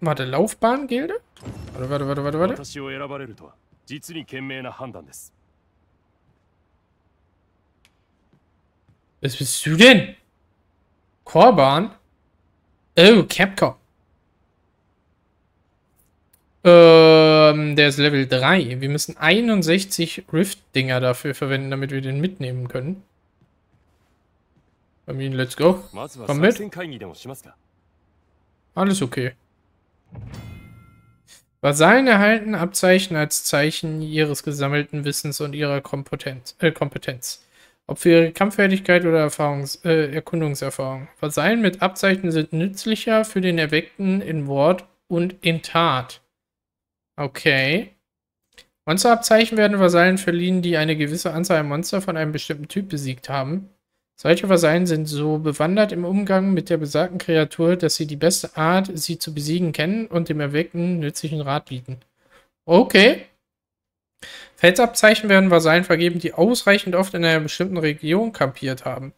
Warte, Laufbahngilde? Warte, warte, warte, warte, warte. 私を選ばれるとは実に賢明な判断です Was bist du denn? Korban? Oh, Capcom. Ähm, der ist Level 3. Wir müssen 61 Rift-Dinger dafür verwenden, damit wir den mitnehmen können. I mean, let's go. まずは Komm 作 mit. Alles okay. Vasallen erhalten Abzeichen als Zeichen ihres gesammelten Wissens und ihrer Kompetenz. Äh, Kompetenz. Ob für ihre Kampffertigkeit oder Erfahrungs äh, Erkundungserfahrung. Vasallen mit Abzeichen sind nützlicher für den Erweckten in Wort und in Tat. Okay. Monsterabzeichen werden Vasallen verliehen, die eine gewisse Anzahl an Monster von einem bestimmten Typ besiegt haben. Solche Vasallen sind so bewandert im Umgang mit der besagten Kreatur, dass sie die beste Art, sie zu besiegen, kennen und dem Erweckten nützlichen Rat bieten. Okay. Felsabzeichen werden Vasallen vergeben, die ausreichend oft in einer bestimmten Region kampiert haben.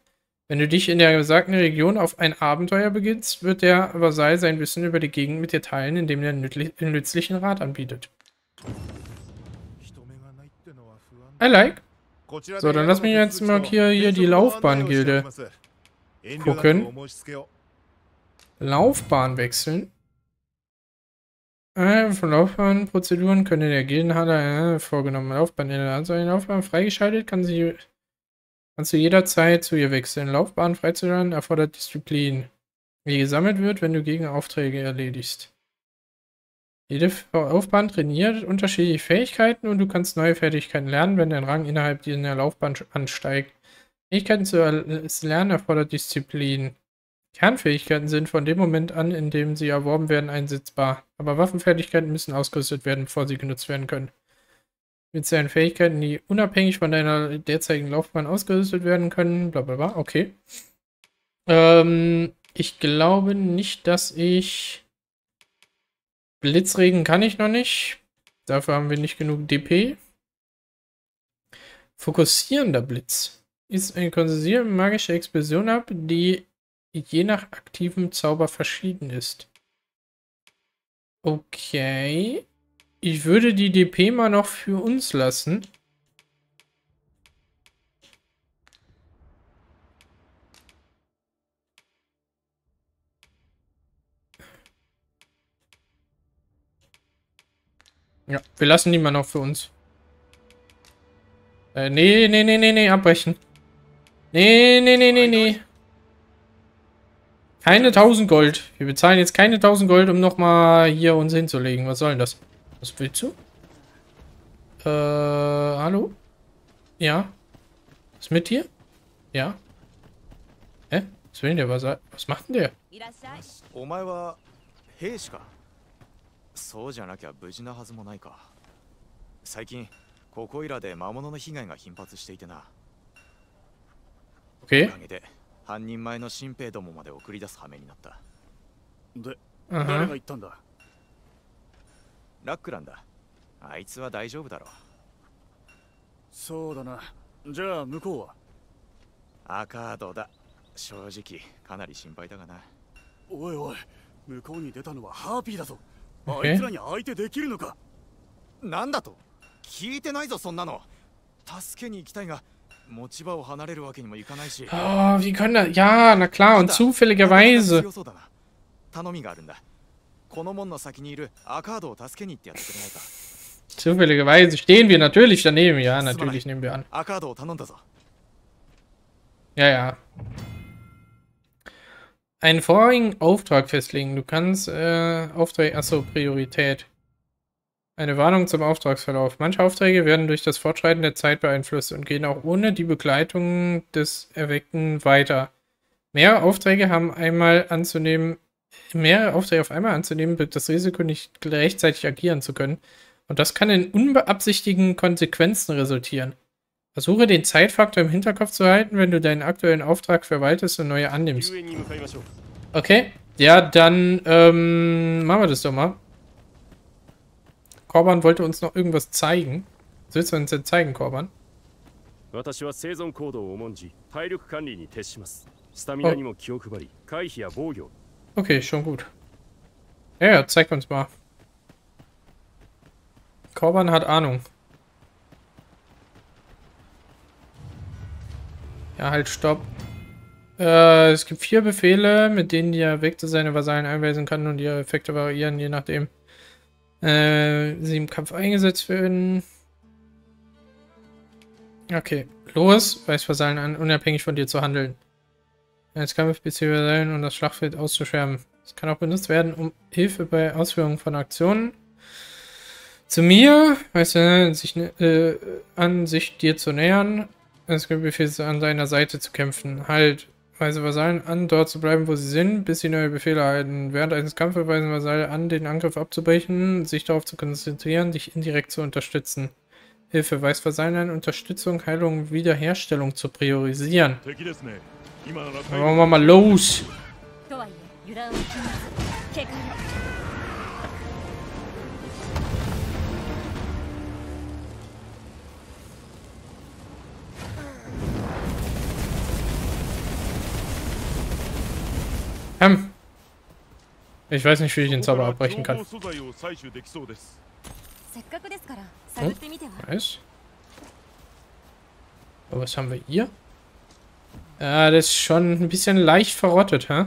Wenn du dich in der besagten Region auf ein Abenteuer beginnst, wird der Vasall sein Wissen über die Gegend mit dir teilen, indem er nützli- nützlichen Rat anbietet. I like. So, dann lass mich jetzt mal hier, hier die Laufbahngilde gucken. Laufbahn wechseln. Äh, von Laufbahnprozeduren können der Gildenhalle äh, vorgenommen. Laufbahn in der Anzahl der Laufbahn freigeschaltet, kann sie, kannst du jederzeit zu ihr wechseln. Laufbahn freizuschalten erfordert Disziplin, die gesammelt wird, wenn du Gegenaufträge erledigst. Jede Laufbahn trainiert unterschiedliche Fähigkeiten und du kannst neue Fertigkeiten lernen, wenn dein Rang innerhalb dieser Laufbahn ansteigt. Fähigkeiten zu er- lernen erfordert Disziplin. Kernfähigkeiten sind von dem Moment an, in dem sie erworben werden, einsetzbar. Aber Waffenfertigkeiten müssen ausgerüstet werden, bevor sie genutzt werden können. Mit seinen Fähigkeiten, die unabhängig von deiner derzeitigen Laufbahn ausgerüstet werden können, bla bla bla, okay. Ähm, ich glaube nicht, dass ich. Blitzregen kann ich noch nicht. Dafür haben wir nicht genug DP. Fokussierender Blitz ist eine konzentrierte magische Explosion ab, die je nach aktivem Zauber verschieden ist. Okay. Ich würde die DP mal noch für uns lassen. Ja, wir lassen die mal noch für uns. Äh, nee, nee, nee, nee, nee, abbrechen. Nee, nee, nee, nee, nee. Keine 1000 Gold. Wir bezahlen jetzt keine 1000 Gold, um nochmal hier uns hinzulegen. Was soll denn das? Was willst du? Äh, hallo? Ja? Was mit dir? Ja? Hä? Was will denn der? Was, was macht denn der? そうじゃなきゃ無事なはずもないか。最近ここいらで魔物の被害が頻発していてな。お Okay. かげで半人前の新兵どもまで送り出す羽目になった。で.誰が言ったんだ？ラックランだ。あいつは大丈夫だろう。そうだな。じゃあ向こうは？アカードだ。正直かなり心配だがな。おいおい向こうに出たのはハーピーだぞ.あいつらに相手できるのかなんだと聞いてないぞそんなの助けに行きたいが持ち場を離れるわけにもいかないし Oh, wie können das? Ja, na klar. Und 強 zufälligerweise. そうだな頼みがあるんだこの門の先にいるアカードを助けに行ってやってくれないか Zufälligerweise stehen wir natürlich daneben. Ja, natürlich nehmen wir an. Ja, ja. Einen vorigen Auftrag festlegen. Du kannst äh, Aufträge. Achso, Priorität. Eine Warnung zum Auftragsverlauf. Manche Aufträge werden durch das Fortschreiten der Zeit beeinflusst und gehen auch ohne die Begleitung des Erweckten weiter. Mehr Aufträge haben einmal anzunehmen, mehrere Aufträge auf einmal anzunehmen, birgt das Risiko, nicht rechtzeitig agieren zu können. Und das kann in unbeabsichtigten Konsequenzen resultieren. Versuche den Zeitfaktor im Hinterkopf zu halten, wenn du deinen aktuellen Auftrag verwaltest und neue annimmst. Okay, ja, dann ähm, machen wir das doch mal. Korban wollte uns noch irgendwas zeigen. Was willst du uns denn zeigen, Korban? Oh. Okay, schon gut. Ja, zeig uns mal. Korban hat Ahnung. Ja, halt, stopp. Äh, es gibt vier Befehle, mit denen der Vektor seine Vasallen einweisen kann und ihre Effekte variieren, je nachdem äh, sie im Kampf eingesetzt werden. Okay, los, weiß Vasallen an, unabhängig von dir zu handeln. Als Kampf Vasallen und das Schlachtfeld auszuschwärmen. Es kann auch benutzt werden, um Hilfe bei Ausführung von Aktionen zu mir, weißt du, sich, äh, an sich dir zu nähern. Es gibt Befehle an deiner Seite zu kämpfen. Halt, weise Vasallen an, dort zu bleiben, wo sie sind, bis sie neue Befehle erhalten. Während eines Kampfes weisen Vasallen an, den Angriff abzubrechen, sich darauf zu konzentrieren, dich indirekt zu unterstützen. Hilfe weist Vasallen an, Unterstützung, Heilung, Wiederherstellung zu priorisieren. Dann wollen wir mal los. Ähm. Ich weiß nicht, wie ich den Zauber abbrechen kann. Oh, nice. Aber was haben wir hier? Ja, das ist schon ein bisschen leicht verrottet, hä?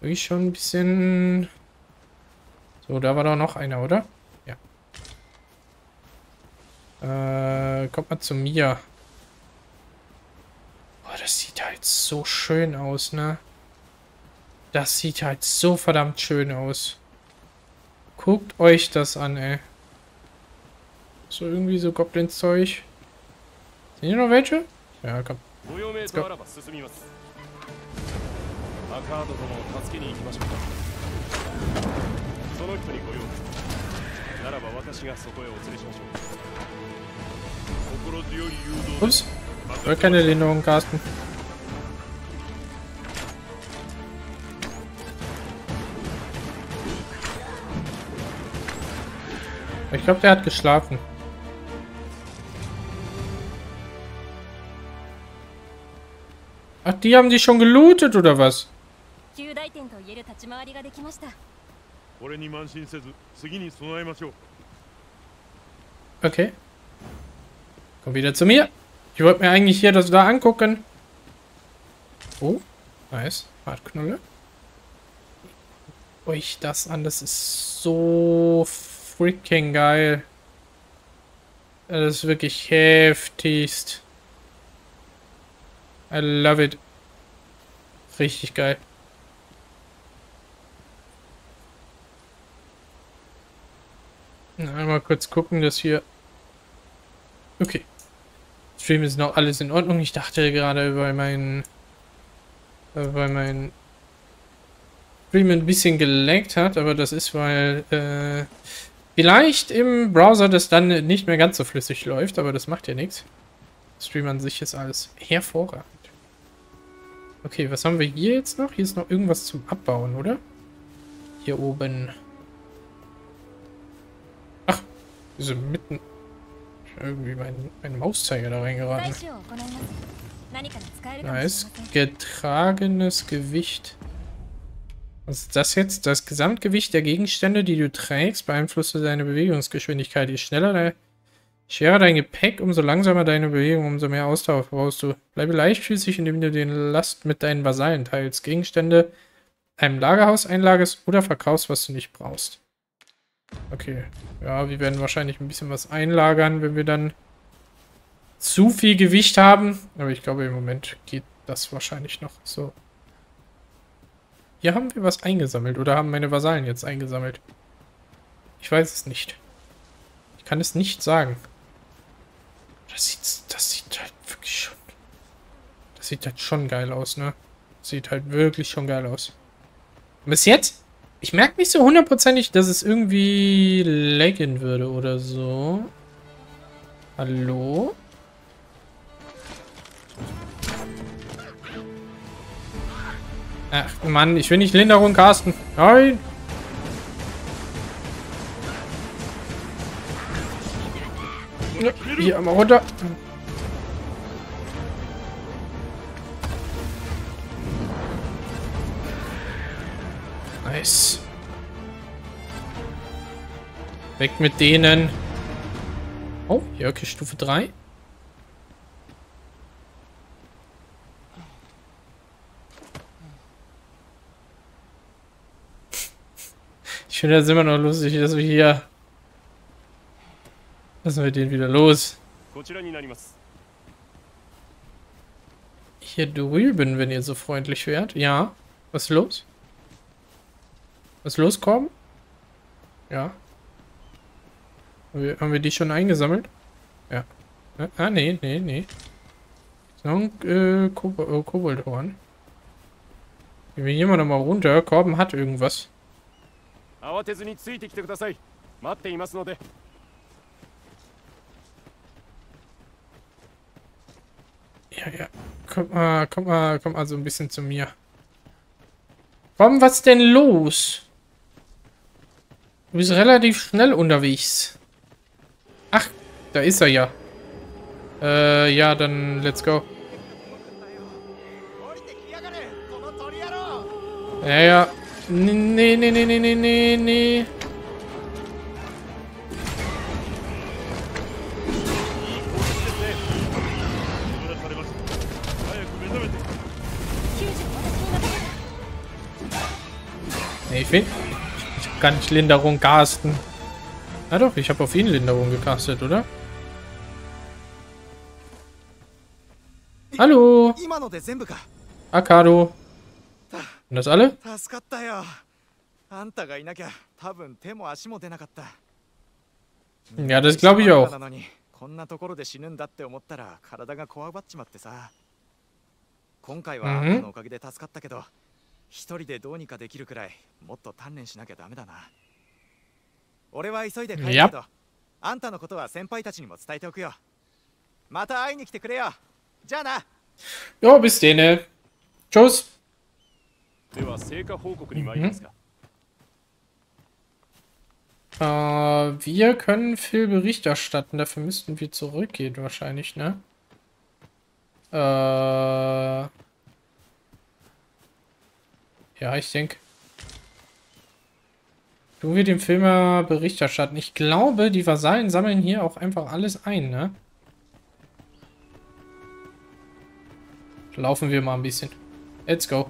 Wirklich schon ein bisschen... So, da war doch noch einer, oder? Ja. Äh, kommt mal zu mir. Boah, das sieht halt so schön aus, ne? Das sieht halt so verdammt schön aus. Guckt euch das an, ey. So irgendwie so Goblins-Zeug. Sind hier noch welche? Ja, komm. Let's go. Ups. keine Lehnung, Carsten. Ich glaube, der hat geschlafen. Ach, die haben die schon gelootet, oder was? Okay. Komm wieder zu mir. Ich wollte mir eigentlich hier das da angucken. Oh, nice. Hartknolle. Euch das an, das ist so freaking geil. Das ist wirklich heftigst. I love it. Richtig geil. Einmal kurz gucken, dass hier... Okay. Stream ist noch alles in Ordnung. Ich dachte gerade bei meinen... Bei meinen... Stream ein bisschen gelenkt hat, aber das ist, weil... Äh, Vielleicht im Browser das dann nicht mehr ganz so flüssig läuft, aber das macht ja nichts. Stream an sich ist alles hervorragend. Okay, was haben wir hier jetzt noch? Hier ist noch irgendwas zum Abbauen, oder? Hier oben. Ach, sind mitten... Irgendwie mein, mein Mauszeiger da reingeraten. Nice. Getragenes Gewicht. Was ist das jetzt? Das Gesamtgewicht der Gegenstände, die du trägst, beeinflusst deine Bewegungsgeschwindigkeit. Je schneller dein, schwerer dein Gepäck, umso langsamer deine Bewegung, umso mehr Ausdauer brauchst du. Bleibe leichtfüßig, indem du den Last mit deinen Vasallen teilst. Gegenstände einem Lagerhaus einlagerst oder verkaufst, was du nicht brauchst. Okay. Ja, wir werden wahrscheinlich ein bisschen was einlagern, wenn wir dann zu viel Gewicht haben. Aber ich glaube, im Moment geht das wahrscheinlich noch so. Hier haben wir was eingesammelt. Oder haben meine Vasallen jetzt eingesammelt? Ich weiß es nicht. Ich kann es nicht sagen. Das sieht, das sieht halt wirklich schon... Das sieht halt schon geil aus, ne? Sieht halt wirklich schon geil aus. Bis jetzt... Ich merke nicht so hundertprozentig, dass es irgendwie laggen würde oder so. Hallo? Ach, Mann, ich will nicht Linderung casten. Nein! Hier, einmal runter. Nice. Weg mit denen. Oh, Jörke Stufe 3. finde das immer noch lustig, dass wir hier... Lassen wir den wieder los. Hier drüben, wenn ihr so freundlich wärt. Ja. Was ist los? Was ist los, Korben? Ja. Haben wir, haben wir die schon eingesammelt? Ja. Ah, nee, nee, nee. So ein äh, Kob äh, Koboldhorn. Gehen wir hier mal nochmal runter. Korben hat irgendwas. 慌てずについてきてください待っていますので Ja, ja. Komm mal, komm mal, komm mal so ein bisschen zu mir. Komm, was denn los? Du bist relativ schnell unterwegs. Ach, da ist er ja. Äh, ja, dann let's go. Ja, ja. Nee, nee, nee, nee, nee, nee, nee. Nee, ich will... Ich kann nicht Linderung casten. Na doch, ich habe auf ihn Linderung gecastet, oder? Hallo! Akado! Und das alle? 助かったよあんたがいなきゃ多分手も足も出なかった Ja, das glaube ich auch. こんなところで死ぬんだって思ったら体がこわばっちまってさ今回はあんたのおかげで助かったけど、一人でどうにかできるくらいもっと鍛錬しなきゃダメだな俺は急いで帰るけどあんたのことは先輩たちにも伝えておくよまた会いに来てくれよじゃあな Jo, bis denne. Tschüss. では成果報告に参りますか、 Äh, wir können viel Bericht erstatten. Dafür müssten wir zurückgehen wahrscheinlich, ne? Äh... Ja, ich denke. Du wir dem Filmer Bericht erstatten. Ich glaube, die Vasallen sammeln hier auch einfach alles ein, ne? Laufen wir mal ein bisschen. Let's go.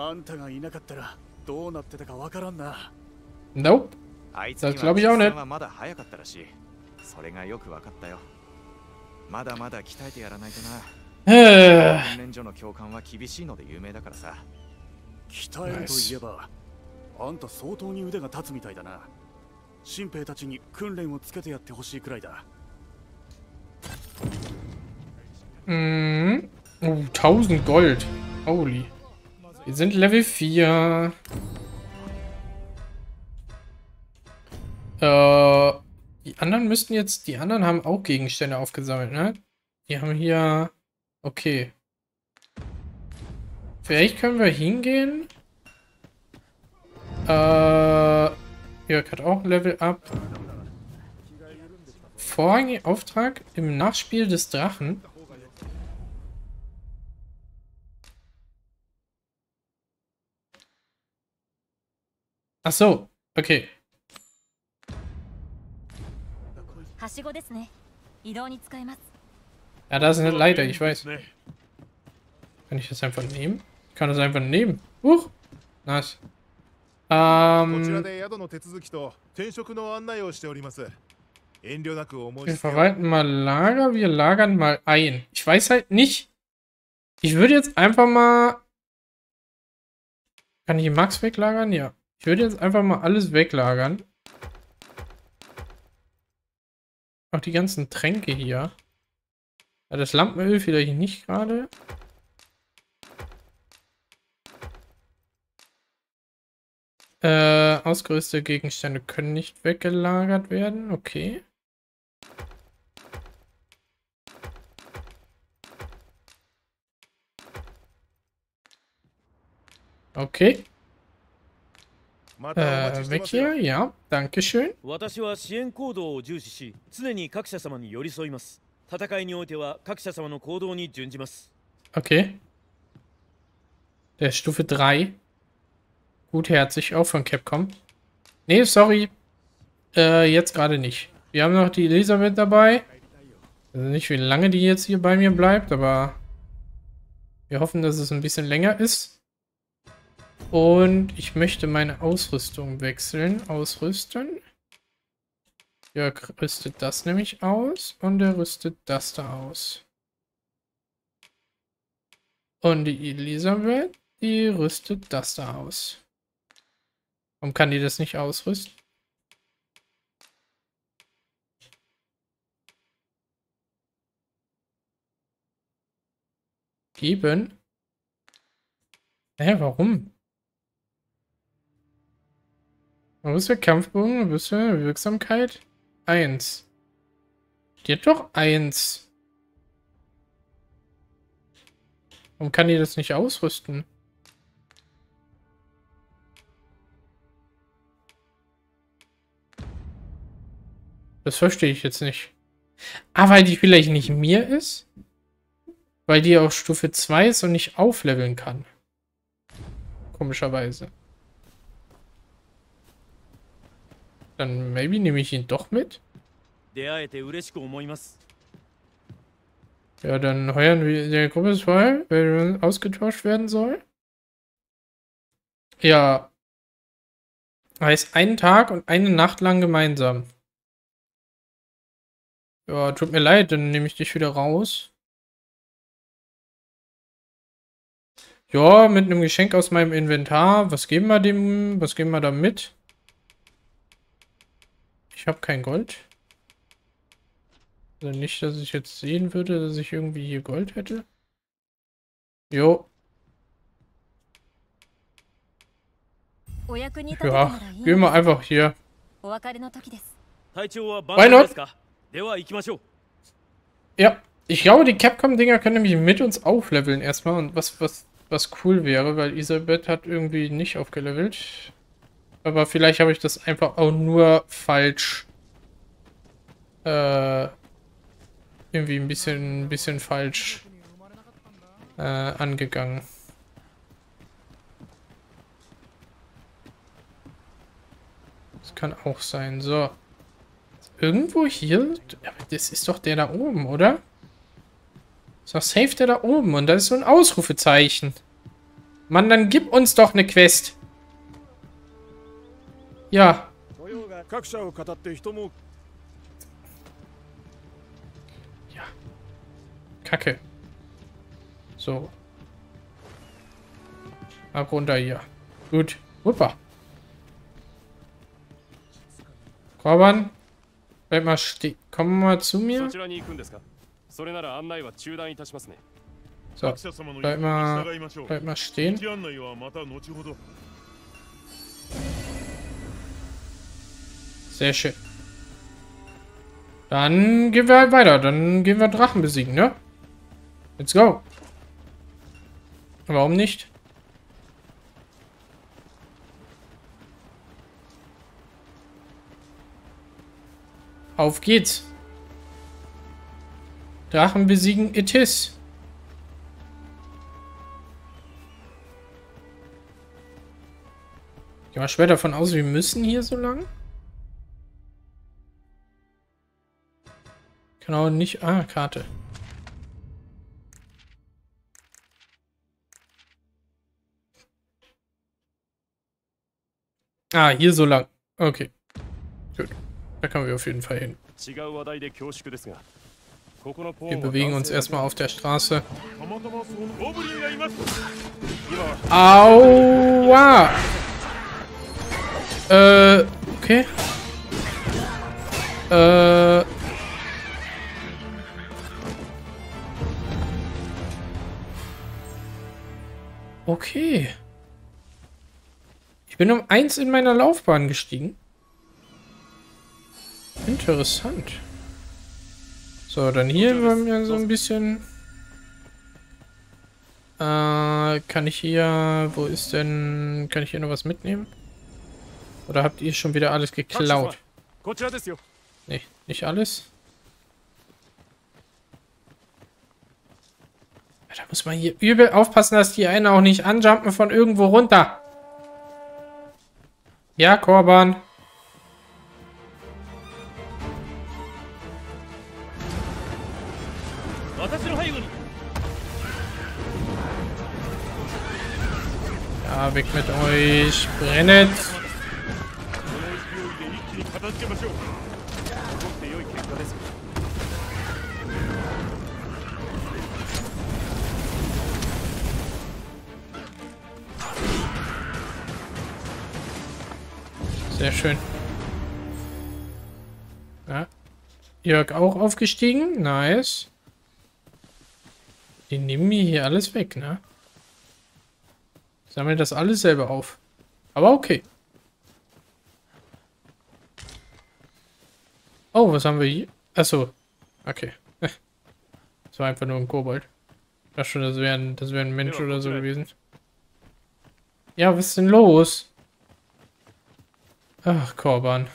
あんたがいなかったらどうなってたかわからんな Nope. あいつはまだ早かったらしいそれがよく分かったよまだまだ鍛えてやらないとな Äh, 訓練所の教官は厳しいので有名だからさ鍛えるといえばあんた相当に腕が立つみたいだな新兵たちに訓練をつけてやってほしいくらいだ mhm. Oh, 1000 Gold. Holy. Wir sind Level 4. Äh, die anderen müssten jetzt, die anderen haben auch Gegenstände aufgesammelt, ne? Die haben hier, okay. Vielleicht können wir hingehen. Äh, Jörg hat auch ein Level up. Vorrangiger Auftrag im Nachspiel des Drachen. Ach so, okay. Ja, da ist eine Leiter, ich weiß. Kann ich das einfach nehmen? Ich kann das einfach nehmen. Huch! Nice. Ähm... Wir verwalten mal Lager, wir lagern mal ein. Ich weiß halt nicht. Ich würde jetzt einfach mal... Kann ich Max weglagern? Ja. Ich würde jetzt einfach mal alles weglagern. Auch die ganzen Tränke hier. Ja, das Lampenöl vielleicht nicht gerade. Äh, ausgerüstete Gegenstände können nicht weggelagert werden. Okay. Okay. Äh, weg hier, ja, danke schön. 私は支援行動を重視し、常に各社様に寄り添います。戦いにおいては各社様の行動に準じます。 Okay. Der ist Stufe 3. Gutherzig, auch von Capcom. Nee, sorry. Äh, jetzt gerade nicht. Wir haben noch die Elisabeth dabei. Also nicht, wie lange die jetzt hier bei mir bleibt, aber wir hoffen, dass es ein bisschen länger ist. Und ich möchte meine Ausrüstung wechseln. Ausrüsten. Jörg rüstet das nämlich aus und er rüstet das da aus. Und die Elisabeth, die rüstet das da aus. Warum kann die das nicht ausrüsten? Geben? Hä, warum? Ist der Kampfbogen? Wo ist der Wirksamkeit? Eins. Die hat doch eins. Warum kann die das nicht ausrüsten? Das verstehe ich jetzt nicht. Ah, weil die vielleicht nicht mir ist? Weil die auf Stufe 2 ist und nicht aufleveln kann. Komischerweise. Dann maybe nehme ich ihn doch mit. Ja, dann heuern wir der Gruppe 2, wenn ausgetauscht werden soll. Ja. Heißt einen Tag und eine Nacht lang gemeinsam. Ja, tut mir leid, dann nehme ich dich wieder raus. Ja, mit einem Geschenk aus meinem Inventar. Was geben wir dem? Was geben wir da mit? Ich habe kein Gold. Also nicht, dass ich jetzt sehen würde, dass ich irgendwie hier Gold hätte. Jo. Ja, gehen wir einfach hier. Why not? Ja, ich glaube, die Capcom-Dinger können nämlich mit uns aufleveln erstmal. Und was, was, was cool wäre, weil Isabeth hat irgendwie nicht aufgelevelt. Aber vielleicht habe ich das einfach auch nur falsch. Äh, irgendwie ein bisschen, ein bisschen falsch äh, angegangen. Das kann auch sein. So. Irgendwo hier? Aber das ist doch der da oben, oder? Ist doch safe der da oben. Und da ist so ein Ausrufezeichen. Mann, dann gib uns doch eine Quest. Ja. Ja. Kacke. So. Ab runter hier. Gut. Wuppa. Korban. Bleib mal stehen. Komm mal zu mir. So. Bleib mal, bleib mal stehen. Sehr schön. Dann gehen wir halt weiter. Dann gehen wir Drachen besiegen, ne? Let's go. Warum nicht? Auf geht's. Drachen besiegen it is. Ich gehe mal schwer davon aus, wir müssen hier so lang. Genau, nicht... Ah, Karte. Ah, hier so lang. Okay. Gut. Da kommen wir auf jeden Fall hin. Wir bewegen uns erstmal auf der Straße. Aua! Äh, okay. Äh... Okay. Ich bin um eins in meiner Laufbahn gestiegen. Interessant. So, dann hier wollen wir so ein bisschen... Äh, kann ich hier... Wo ist denn... Kann ich hier noch was mitnehmen? Oder habt ihr schon wieder alles geklaut? Nee, nicht alles. Da muss man hier übel aufpassen, dass die einen auch nicht anjumpen von irgendwo runter. Ja, Korban. Ja, weg mit euch. Brennet. Sehr schön. Ja. Jörg auch aufgestiegen. Nice. Die nehmen mir hier alles weg, ne? Sammeln das alles selber auf. Aber okay. Oh, was haben wir hier? Achso. Okay. Das war einfach nur ein Kobold. Ich dachte schon, das wäre ein, das wär ein Mensch oder so gewesen. Ja, was ist denn los? Ach, Korban.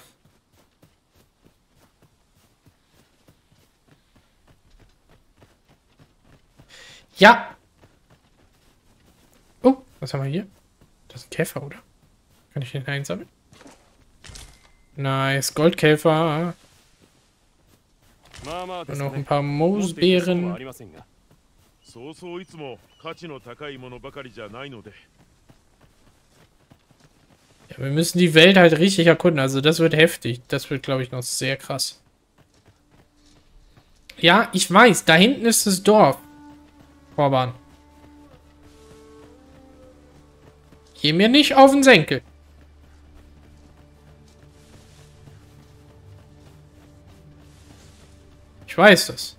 Ja! Oh, was haben wir hier? Das ist ein Käfer, oder? Kann ich den einsammeln? Nice, Goldkäfer. Und noch ein paar Moosbeeren. そうそういつも価値の高いものばかりじゃないので ja, wir müssen die Welt halt richtig erkunden. Also das wird heftig. Das wird, glaube ich, noch sehr krass. Ja, ich weiß. Da hinten ist das Dorf. Vorbahn. Geh mir nicht auf den Senkel. Ich weiß das.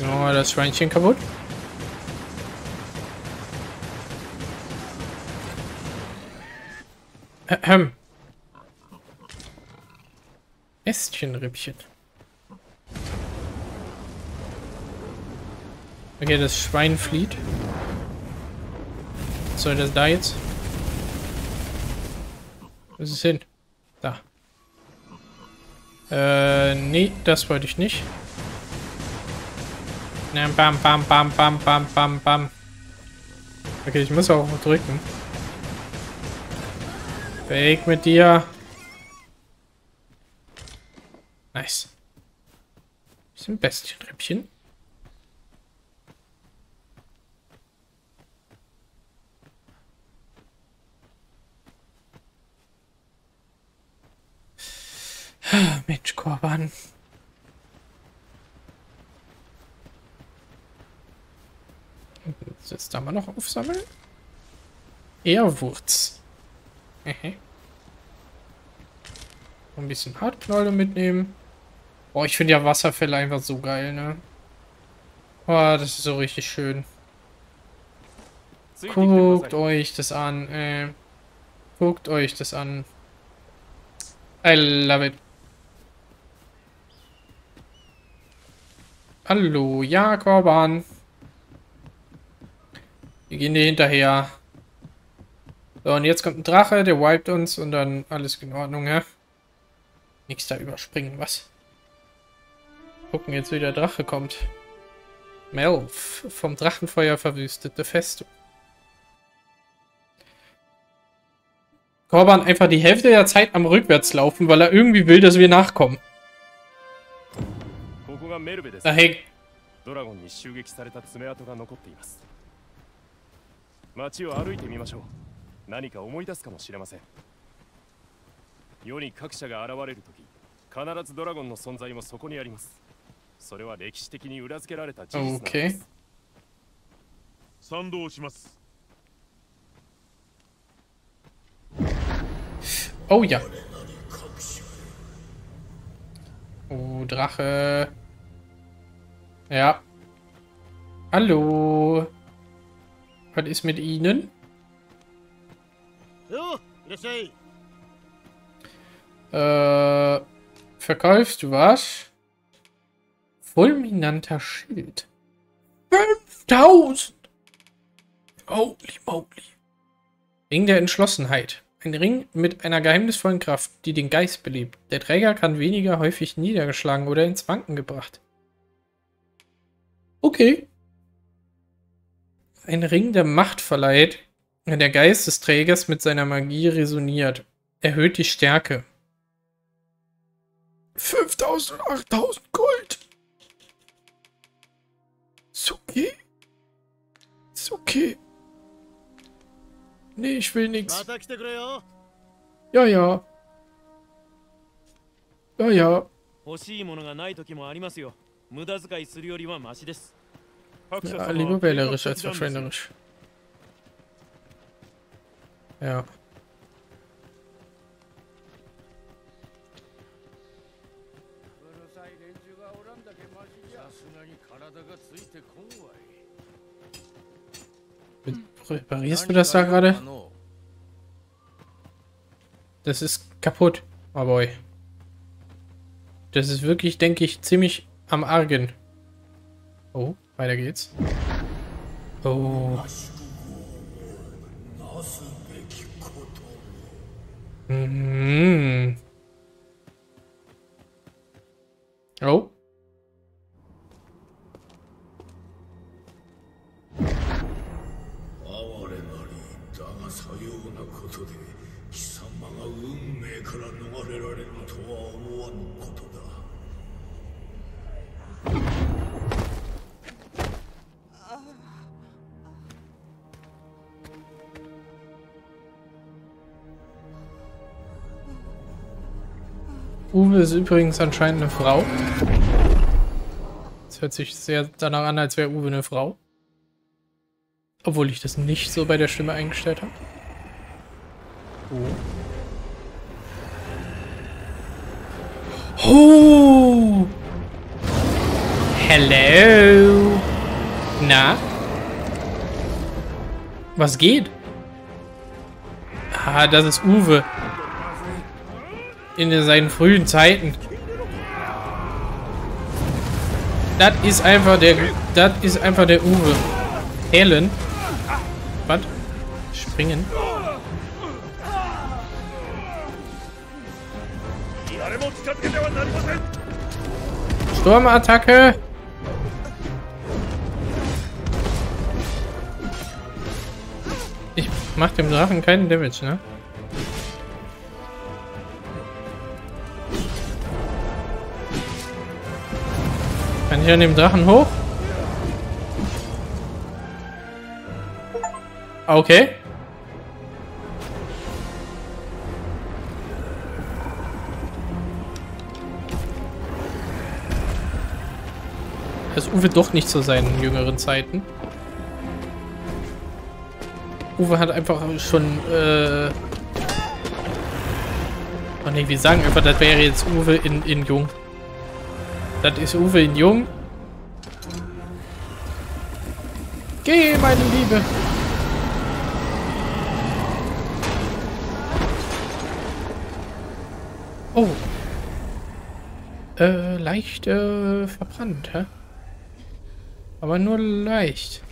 Oh, das Schweinchen kaputt. Ahem. Ästchenrippchen. Okay, das Schwein flieht. Was soll das da jetzt? Wo ist hin? Da. Äh, nee, das wollte ich nicht. Na, bam, bam, bam, bam, bam, bam, bam. Okay, ich muss auch drücken. Weg mit dir. Nice. Bisschen Bestienrippchen. Mensch, Korban. Jetzt da mal noch aufsammeln. Ehrwurz. Ein bisschen Hartknolle mitnehmen. Boah, ich finde ja Wasserfälle einfach so geil, ne? Boah, das ist so richtig schön. Guckt euch das an, äh. Guckt euch das an. I love it. Hallo, ja, Korban. Wir gehen dir hinterher. So, und jetzt kommt ein Drache, der wiped uns und dann alles in Ordnung, ja? Nichts da überspringen, was? Gucken jetzt, wie der Drache kommt. Melf, vom Drachenfeuer verwüstete Festung. Korban einfach die Hälfte der Zeit am Rückwärts laufen, weil er irgendwie will, dass wir nachkommen. Da hey. 街を歩いてみましょう 何か思い出すかもしれません世に各社が現れる時必ずドラゴンの存在もそこにありますそれは歴史的に裏付けられた事実なんです、okay. 賛同します Oh ja. Oh, Drache. Ja. Hallo. Was ist mit Ihnen? Äh, verkaufst du was? Fulminanter Schild. 5000! Holy moly. Ring der Entschlossenheit. Ein Ring mit einer geheimnisvollen Kraft, die den Geist belebt. Der Träger kann weniger häufig niedergeschlagen oder ins Wanken gebracht. Okay. Ein Ring der Macht verleiht, der Geist des Trägers mit seiner Magie resoniert. Erhöht die Stärke. 5000 und 8000 Gold. Ist okay. Ist okay. Nee, ich will nichts. Ja, ja. Ja, ja. 欲しいものがない時もありますよ。無駄遣いするよりはマシです。 Ja, lieber wählerisch als verschwenderisch. Ja. Reparierst du das da gerade? Das ist kaputt, oh boy. Das ist wirklich, denke ich, ziemlich am Argen. Oh, weiter geht's. Oh. Mhm. Oh. Uwe ist übrigens anscheinend eine Frau. Es hört sich sehr danach an, als wäre Uwe eine Frau. Obwohl ich das nicht so bei der Stimme eingestellt habe. Oh. oh. Hello. Na? Was geht? Ah, das ist Uwe. In seinen frühen Zeiten. Das ist einfach der. Das ist einfach der Uwe. Helen. Was? Springen. Sturmattacke. Ich mach dem Drachen keinen Damage, ne? Ich an dem Drachen hoch? Okay. Das Uwe doch nicht zu seinen jüngeren Zeiten. Uwe hat einfach schon, äh... Oh ne, wir sagen einfach, das wäre jetzt Uwe in, in Jung. Das ist Uwe in Jung. Geh, meine Liebe. Oh. Äh, leicht äh, verbrannt, hä? Aber nur leicht.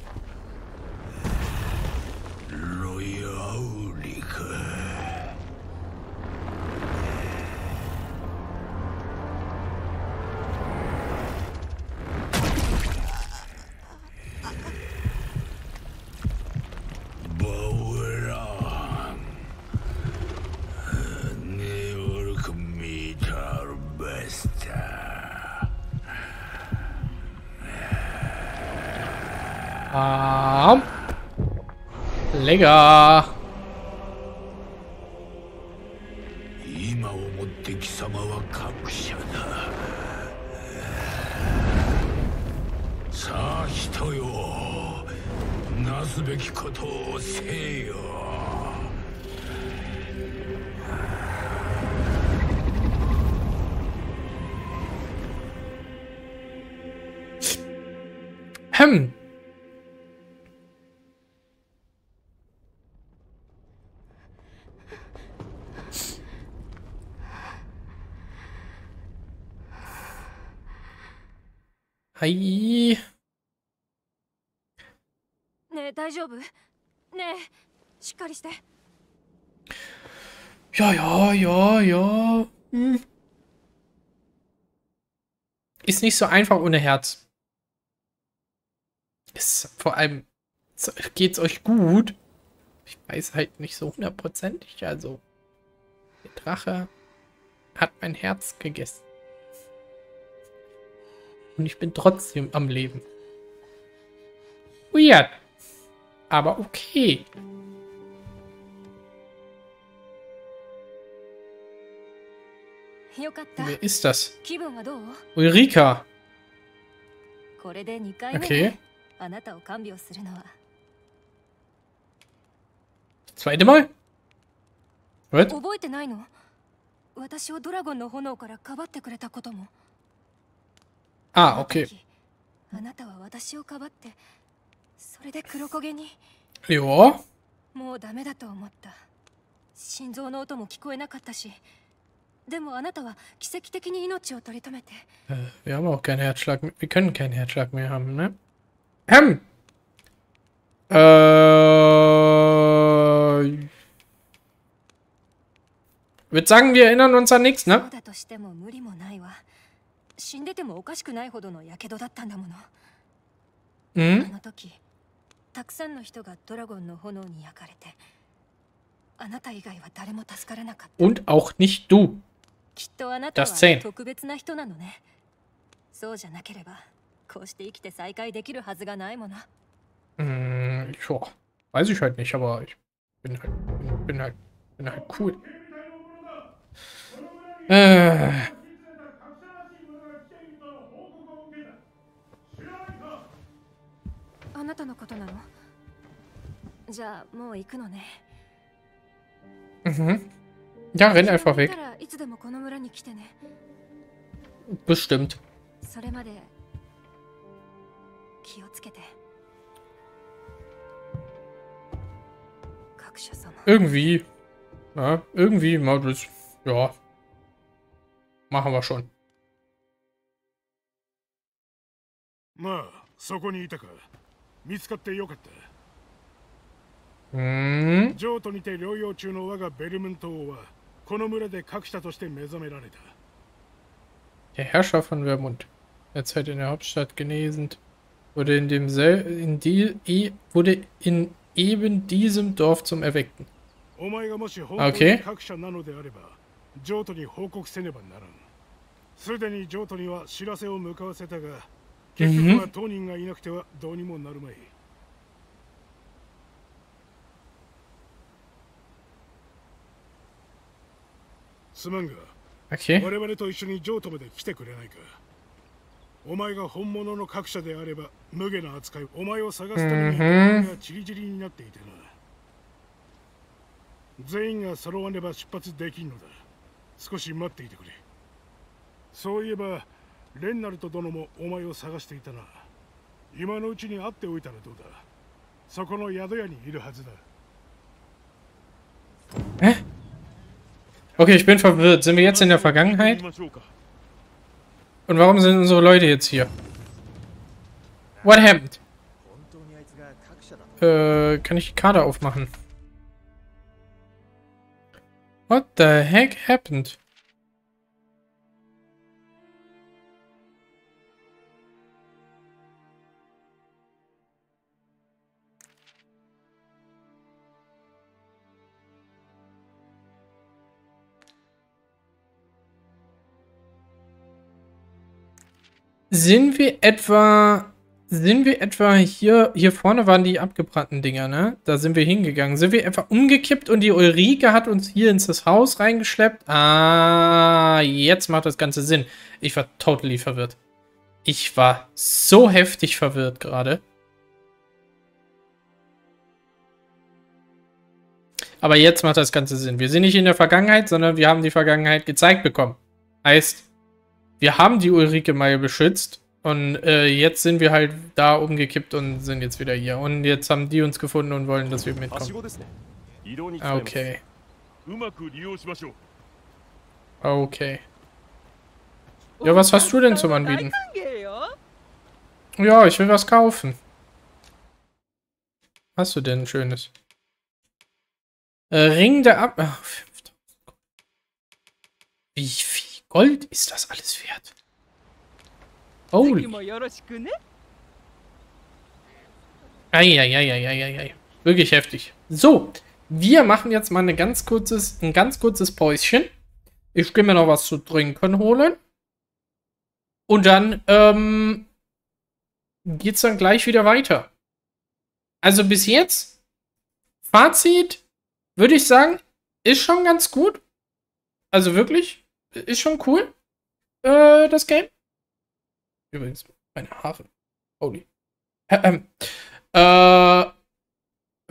Lecker. 今をもって貴様は各者だ。さあ人よ。なすべきことをせよHm. Hi. ねえ大丈夫ねえしっかりして Ja, ja, ja, ja. Hm. Ist nicht so einfach ohne Herz. Ist vor allem, geht's euch gut? Ich weiß halt nicht so hundertprozentig. Also, der Drache hat mein Herz gegessen. Und ich bin trotzdem am Leben. Weird. Aber okay. Wer ist das? Ulrika. Okay. Zweite Mal? Was? 覚えてないの私をドラゴンの炎からかばってくれたことも。あ、OK。あなたは私をかばって、それで黒焦げに。よもうダメだと思った。心臓の音も聞こえなかったし。でもあなたは奇跡的に命を取り留めて。Wir haben auch keinen Herzschlag mehr. Wir können keinen Herzschlag mehr haben, ne? Hm. Äh. Würde sagen, wir erinnern uns an nichts, ne? 死んでてもおかしくないほどの火傷だったんだもの。うん、あの時、たくさんの人がドラゴンの炎に焼かれて、あなた以外は誰も助からなかった。Und auch nicht du. きっとあなたは特別な人なのね。そうじゃなければ、こうして生きて再会できるはずがないもの。Hm, ja, weiß ich halt nicht, aber ich bin halt, bin halt, bin halt cool. Äh. なたのことなのじゃあもう行くのね。Mhm. Ja, renn einfach weg. Bestimmt. Irgendwie. Ja, irgendwie das. Ja. Machen wir schon. まあ、そこにいたか。見つかってよかった。うん譲渡にて療養中の我がベルムント王はこの村で各社として目覚められた。Der Herrscher von Vermund, derzeit in der Hauptstadt genesend, wurde in dem Sel in die e wurde in eben diesem Dorf zum Erweckten. Okay. すでに譲渡には知らせを向かわせたが、結局は当人がいなくてはどうにもなるまい。すまんが.我々と一緒に譲渡まで来てくれないか。お前が本物の各社であれば、無下な扱い、お前を探すためにがチリチリになっていてな。全員が揃わねば出発できんのだ。少し待っていてくれ。そういえば、レンナルト殿もお前を探していたな。今のうちに会っておいたらどうだそこの宿屋にいるはずだ。え Okay, ich bin verwirrt. Sind wir jetzt in der Vergangenheit? Und warum sind unsere Leute jetzt hier? What happened? Äh, kann ich die Karte aufmachen? What the heck happened? Sind wir etwa. Sind wir etwa hier. Hier vorne waren die abgebrannten Dinger, ne? Da sind wir hingegangen. Sind wir etwa umgekippt und die Ulrike hat uns hier ins Haus reingeschleppt? Ah, jetzt macht das Ganze Sinn. Ich war totally verwirrt. Ich war so heftig verwirrt gerade. Aber jetzt macht das Ganze Sinn. Wir sind nicht in der Vergangenheit, sondern wir haben die Vergangenheit gezeigt bekommen. Heißt, wir haben die Ulrike mal beschützt und äh, jetzt sind wir halt da umgekippt und sind jetzt wieder hier. Und jetzt haben die uns gefunden und wollen, dass wir mitkommen. Okay. Okay. Ja, was hast du denn zum Anbieten? Ja, ich will was kaufen. Hast du denn Schönes? Äh, Ring der Ab... Ach, wie viel Gold ist das alles wert? Holy. Eieieiei. Wirklich heftig. So, wir machen jetzt mal eine ganz kurzes, ein ganz kurzes Päuschen. Ich gehe mir noch was zu trinken holen. Und dann ähm, geht's dann gleich wieder weiter. Also bis jetzt, Fazit, würde ich sagen, ist schon ganz gut. Also wirklich, ist schon cool, äh, das Game. Übrigens, meine Haare. Holy. Ähm, äh,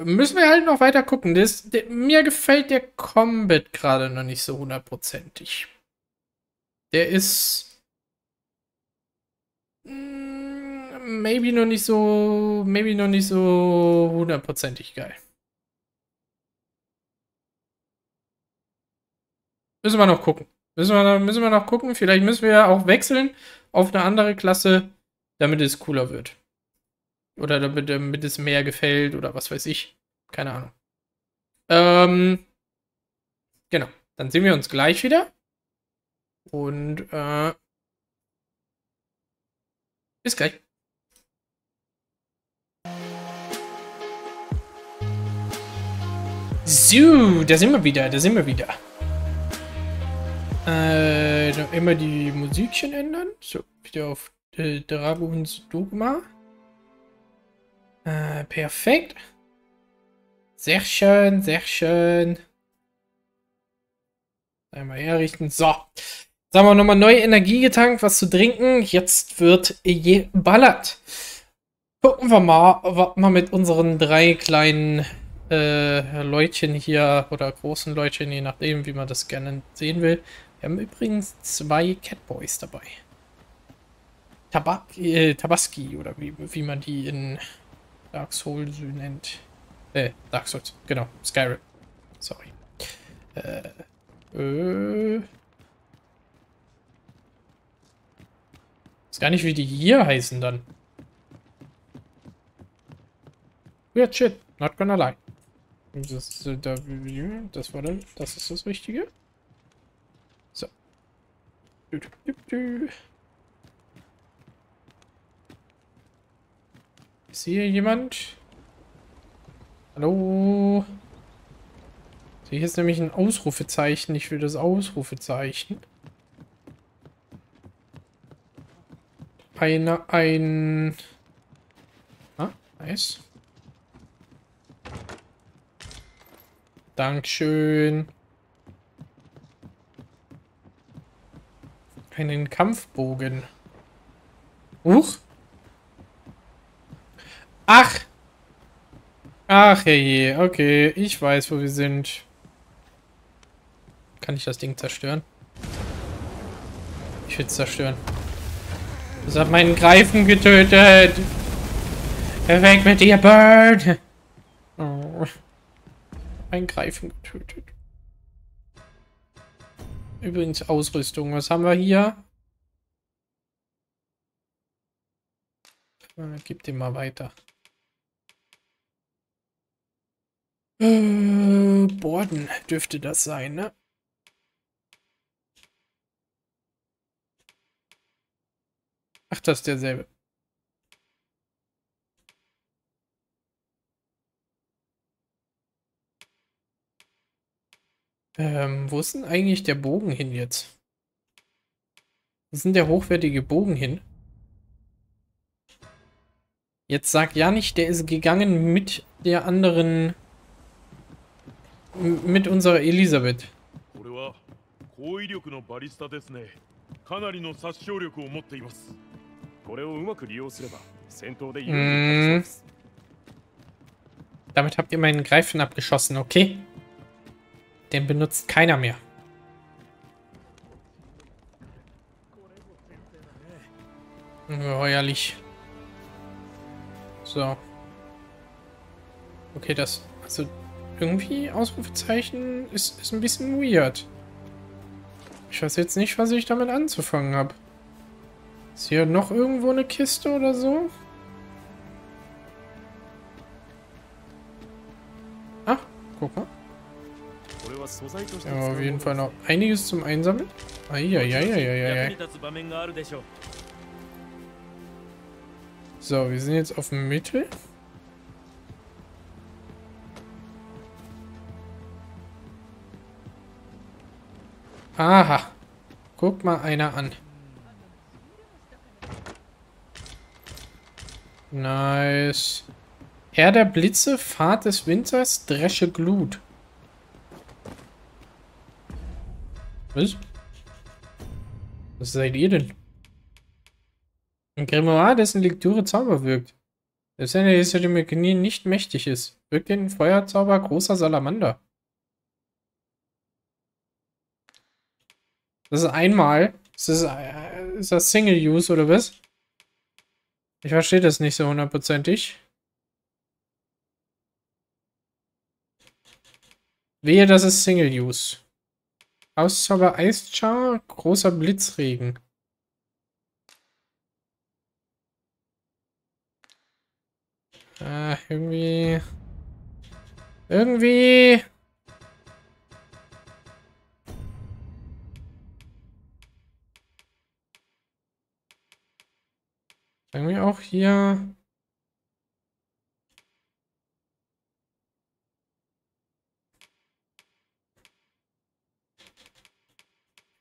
müssen wir halt noch weiter gucken. Das, der, mir gefällt der Combat gerade noch nicht so hundertprozentig. Der ist mm, maybe noch nicht so, maybe noch nicht so hundertprozentig geil. Müssen wir noch gucken. Müssen wir, müssen wir noch gucken. Vielleicht müssen wir auch wechseln auf eine andere Klasse, damit es cooler wird. Oder damit, damit es mehr gefällt oder was weiß ich. Keine Ahnung. Ähm, genau. Dann sehen wir uns gleich wieder. Und äh, bis gleich. So, da sind wir wieder, da sind wir wieder. Äh, immer die Musikchen ändern. So, wieder auf äh, Draguns Dogma. Äh, perfekt. Sehr schön, sehr schön. Einmal herrichten. So. Jetzt haben wir nochmal neue Energie getankt, was zu trinken. Jetzt wird geballert. Gucken wir mal, was wir mit unseren drei kleinen äh, Leutchen hier oder großen Leutchen, je nachdem, wie man das gerne sehen will, wir haben übrigens zwei Catboys dabei. Tabak äh, Tabaski oder wie, wie man die in Dark Souls nennt. Äh, Dark Souls, genau. Skyrim. Sorry. Äh, äh. Ist gar nicht, wie die hier heißen dann. Weird shit, not gonna lie. Das, das war dann, das ist das Richtige. Ist hier jemand? Hallo? Hier ist nämlich ein Ausrufezeichen. Ich will das Ausrufezeichen. Eine, ein... Ah, nice. Dankeschön. Einen Kampfbogen. Huch. Ach. Ach je, okay. Ich weiß, wo wir sind. Kann ich das Ding zerstören? Ich will es zerstören. Das hat meinen Greifen getötet. Weg mit dir, Bird. Oh. Ein Greifen getötet. Übrigens Ausrüstung. Was haben wir hier? Äh, gib den mal weiter. Äh, Borden dürfte das sein, ne? Ach, das ist derselbe. Ähm, wo ist denn eigentlich der Bogen hin jetzt? Wo ist denn der hochwertige Bogen hin? Jetzt sag ja nicht, der ist gegangen mit der anderen... Mit unserer Elisabeth. Mm. Damit habt ihr meinen Greifen abgeschossen, okay? Den benutzt keiner mehr. Ungeheuerlich. So. Okay, das... Also, irgendwie Ausrufezeichen ist, ist ein bisschen weird. Ich weiß jetzt nicht, was ich damit anzufangen habe. Ist hier noch irgendwo eine Kiste oder so? Ja, auf jeden Fall noch einiges zum Einsammeln. Eieieiei. So, wir sind jetzt auf dem Mittel. Aha. Guck mal einer an. Nice. Herr der Blitze, Fahrt des Winters, Dresche Glut. Was? Was seid ihr denn? Ein Grimoire, dessen Lektüre Zauber wirkt. Selbst wenn er jetzt dem Knie nicht mächtig ist, wirkt den Feuerzauber großer Salamander. Das ist einmal. Ist das, äh, ist das Single-Use oder was? Ich verstehe das nicht so hundertprozentig. Wehe, das ist Single-Use. Auszauber Eischar, großer Blitzregen. Ah, irgendwie... Irgendwie... Irgendwie auch hier...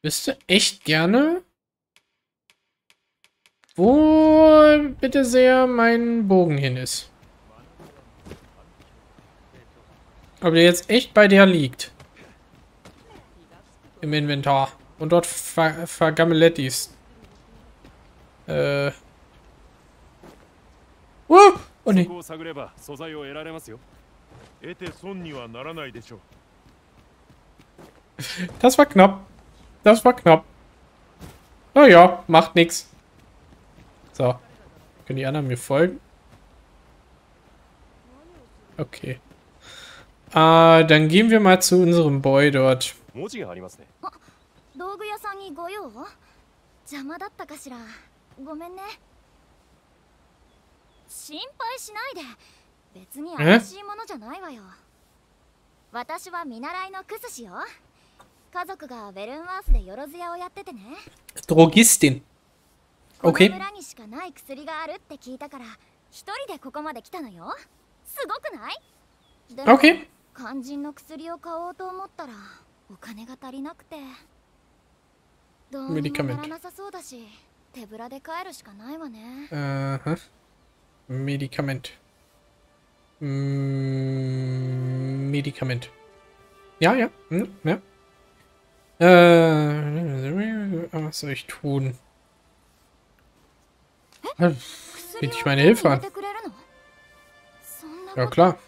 Wüsste echt gerne, wo bitte sehr mein Bogen hin ist. Ob der jetzt echt bei der liegt. Im Inventar. Und dort ver vergammelettis. Äh. Oh! Oh ne. Das war knapp. Das war knapp. Naja, macht nix. So. Können die anderen mir folgen? Okay. Äh, dann gehen wir mal zu unserem Boy dort. 道家族がベルンワースでよろずやをやっててね。Drogistin. Okay. 村にしかない薬があるって聞いたから、一人でここまで来たのよ。すごくない ?Okay. 肝心の薬を買おうと思ったら、お金が足りなくて。どうにもならなさそうだし、手ぶらで帰るしかないわね。Uh huh. Medikament. Mm, Medikament. Ja, ja. Hm, ja. Äh, was soll ich tun? Biete ich meine Hilfe an? Ja, klar.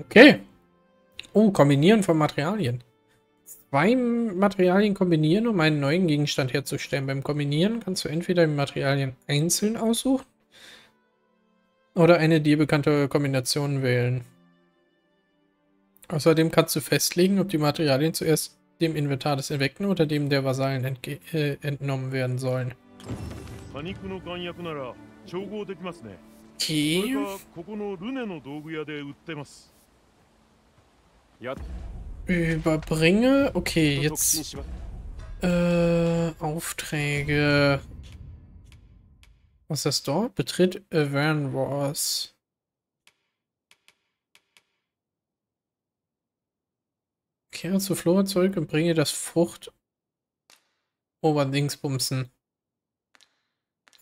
Okay. Oh, kombinieren von Materialien. Zwei Materialien kombinieren, um einen neuen Gegenstand herzustellen. Beim Kombinieren kannst du entweder die Materialien einzeln aussuchen oder eine dir bekannte Kombination wählen. Außerdem kannst du festlegen, ob die Materialien zuerst dem Inventar des Erweckten oder dem der Vasallen äh, entnommen werden sollen. Okay. Überbringe. Okay, jetzt. Äh, Aufträge. Was ist das dort? Betritt Avern Wars. Kehre zu Flora zurück und bringe das Frucht Oberdingsbumsen.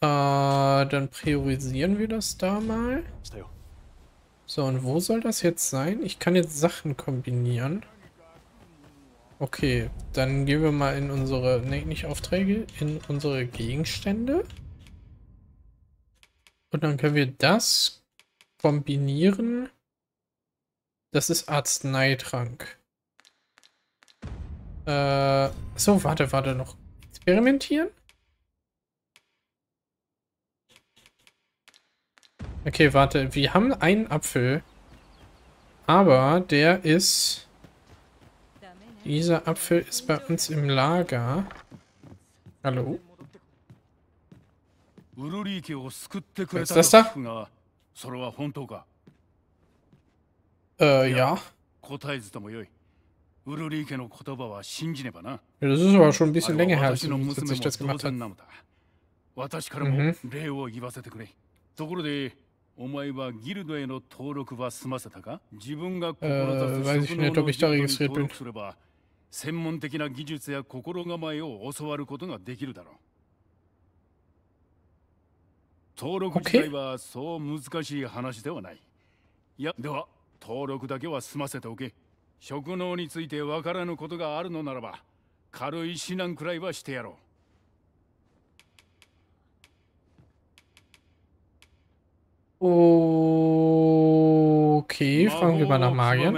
Äh, dann priorisieren wir das da mal. So, und wo soll das jetzt sein? Ich kann jetzt Sachen kombinieren. Okay, dann gehen wir mal in unsere, ne, nicht Aufträge, in unsere Gegenstände. Und dann können wir das kombinieren. Das ist Arzneitrank. Äh, so, warte, warte, noch experimentieren? Okay, warte, wir haben einen Apfel, aber der ist Dieser Apfel ist bei uns im Lager. Hallo? ウルリー家を救ってくれたと聞くが、それは本当か？Äh, ja. 答えずともよい。ウルリー家の言葉は信じねばな。Das ist aber 私からも礼を言わせてくれ。ところで、お前はギルドへの登録は済ませたか？自分が志す職能のギルドに登録すれば、専門的な技術や心構えを教わることができるだろう。登録自体はそう難しい話ではない。いやでは登録だけは済ませておけ。職能についてわからぬことがあるのならば軽い指南くらいはしてやろう。Okay, fangen wir mal nach Magier.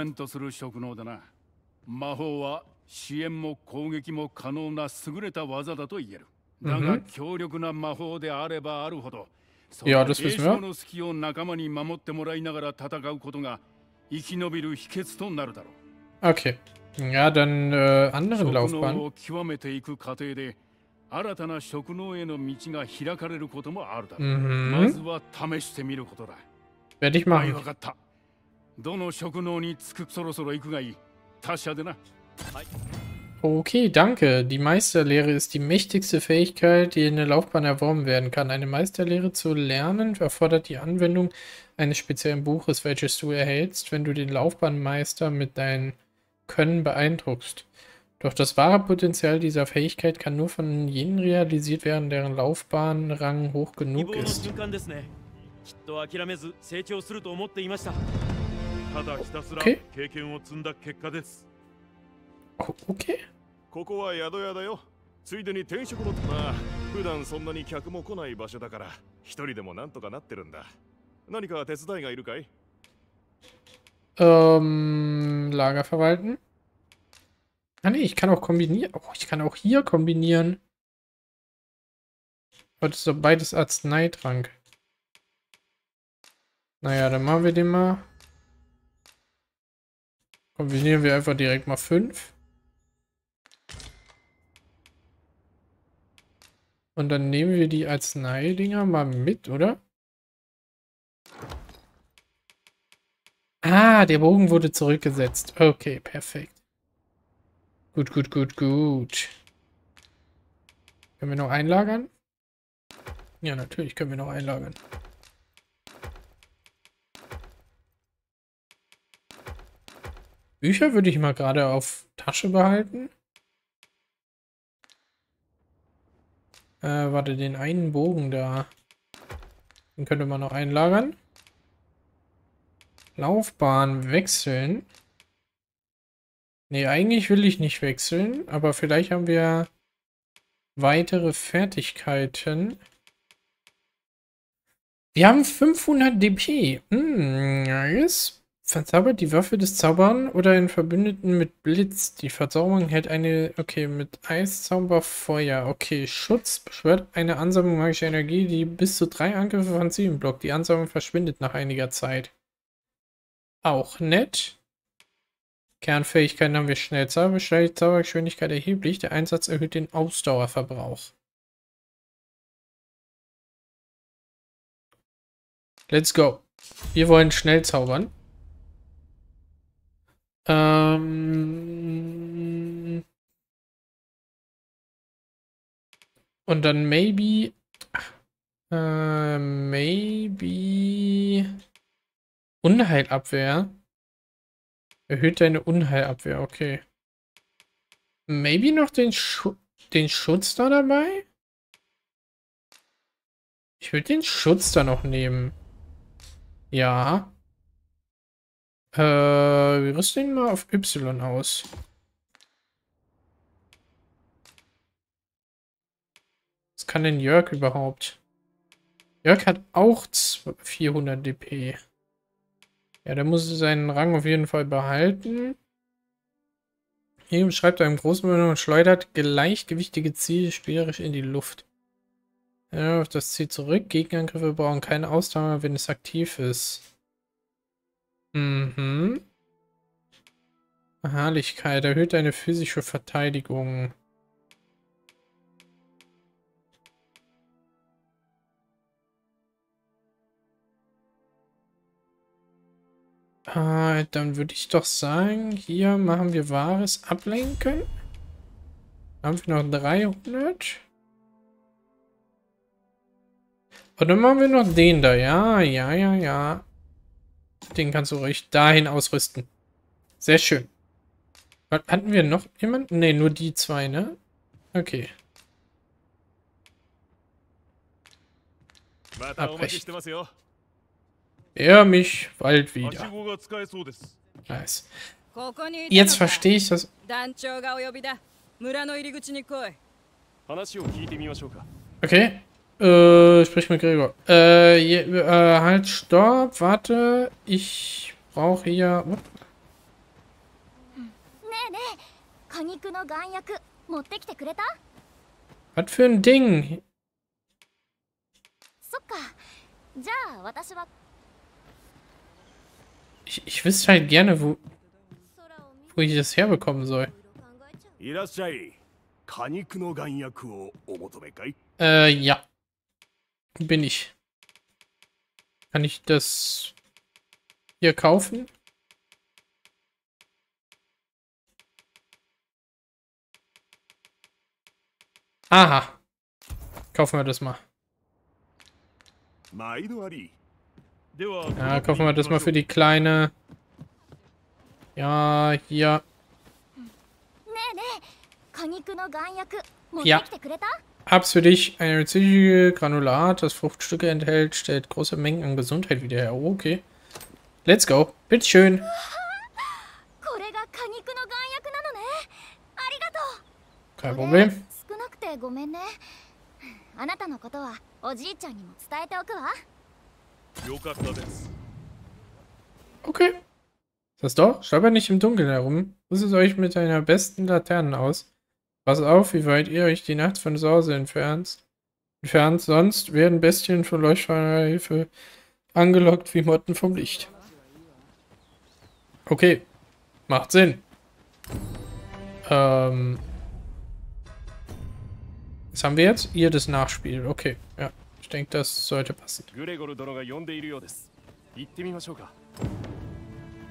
魔法は支援も攻撃も可能な優れた技だと言える。だが強力な魔法であればあるほど、ja, das wissen wir. の隙を仲間に守ってもらいながら戦うことが生き延びる秘訣となるだろう。Okay. Ja, dann äh, anderen Laufbahn. 極めていく過程で新たな職能への道が開かれることもあるだろう。Mhm. まずは試してみることだ。Werde ich machen. 分かった。どの職能につくそろそろ行くがいい？達者でな。はい。Okay, danke. Die Meisterlehre ist die mächtigste Fähigkeit, die in der Laufbahn erworben werden kann. Eine Meisterlehre zu lernen erfordert die Anwendung eines speziellen Buches, welches du erhältst, wenn du den Laufbahnmeister mit deinem Können beeindruckst. Doch das wahre Potenzial dieser Fähigkeit kann nur von jenen realisiert werden, deren Laufbahnrang hoch genug ist. Oh, okay. ここは宿屋だよ。ついでに転職もまあ普段そんなに客も来ない場所だから一人でもなんとかなってるんだ。何か手伝いがいるかい Ähm, Lager verwalten. Ah nee, ich kann auch kombinieren. Oh, ich kann auch hier kombinieren. Aber das ist doch beides Arzneitrank. Naja, dann machen wir den mal. Kombinieren wir einfach direkt mal 5. Und dann nehmen wir die Arzneidinger mal mit, oder? Ah, der Bogen wurde zurückgesetzt. Okay, perfekt. Gut, gut, gut, gut. Können wir noch einlagern? Ja, natürlich können wir noch einlagern. Bücher würde ich mal gerade auf Tasche behalten. Äh, warte, den einen Bogen da. Den könnte man noch einlagern. Laufbahn wechseln. Nee, eigentlich will ich nicht wechseln, aber vielleicht haben wir weitere Fertigkeiten. Wir haben 500 DP. Hm, nice. Verzaubert die Waffe des Zaubern oder einen Verbündeten mit Blitz. Die Verzauberung hält eine... Okay, mit Eiszauber Feuer. Okay, Schutz beschwört eine Ansammlung magischer Energie, die bis zu drei Angriffe von Zielen blockt. Die Ansammlung verschwindet nach einiger Zeit. Auch nett. Kernfähigkeiten haben wir schnell Zauber, steigt Zaubergeschwindigkeit erheblich. Der Einsatz erhöht den Ausdauerverbrauch. Let's go. Wir wollen schnell zaubern. Ähm und dann maybe. Äh, maybe. Unheilabwehr. Erhöht deine Unheilabwehr, okay. Maybe noch den, Schu den Schutz da dabei? Ich würde den Schutz da noch nehmen. Ja. Äh, wir rüsten ihn mal auf Y aus. Was kann denn Jörg überhaupt? Jörg hat auch 400 DP. Ja, der muss seinen Rang auf jeden Fall behalten. Hier schreibt er im Großmüller und schleudert gleichgewichtige Ziele spielerisch in die Luft. Ja, auf das Ziel zurück. Gegenangriffe brauchen keine Ausdauer, wenn es aktiv ist. Mhm. Beharrlichkeit erhöht deine physische Verteidigung. Ah, dann würde ich doch sagen, hier machen wir wahres Ablenken. Haben wir noch 300? Und dann machen wir noch den da. Ja, ja, ja, ja. Den kannst du ruhig dahin ausrüsten. Sehr schön. Hatten wir noch jemanden? Ne, nur die zwei, ne? Okay. Abbrechen. Er mich bald wieder. Nice. Jetzt verstehe ich das. Okay. Äh, sprich mit Gregor. Äh, je, äh, halt, stopp, warte. Ich brauche hier. What? Was für ein Ding? Ich, ich wüsste halt gerne, wo, wo ich das herbekommen soll. Äh, ja. Bin ich. Kann ich das hier kaufen? Aha. Kaufen wir das mal. Ja, kaufen wir das mal für die Kleine. Ja, hier. Ja hab's für dich, ein rezidiges Granulat, das Fruchtstücke enthält, stellt große Mengen an Gesundheit wieder her. Oh, okay. Let's go. Bitteschön. Kein Problem. Okay. Das doch? Stolper nicht im Dunkeln herum. Rüstet euch mit deiner besten Laternen aus. Pass auf, wie weit ihr euch die Nacht von zu Hause entfernt. Entfernt, sonst werden Bestien von Leuchtfeuerhilfe angelockt wie Motten vom Licht. Okay. Macht Sinn. Ähm, was haben wir jetzt? Ihr das Nachspiel. Okay, ja. Ich denke, das sollte passen.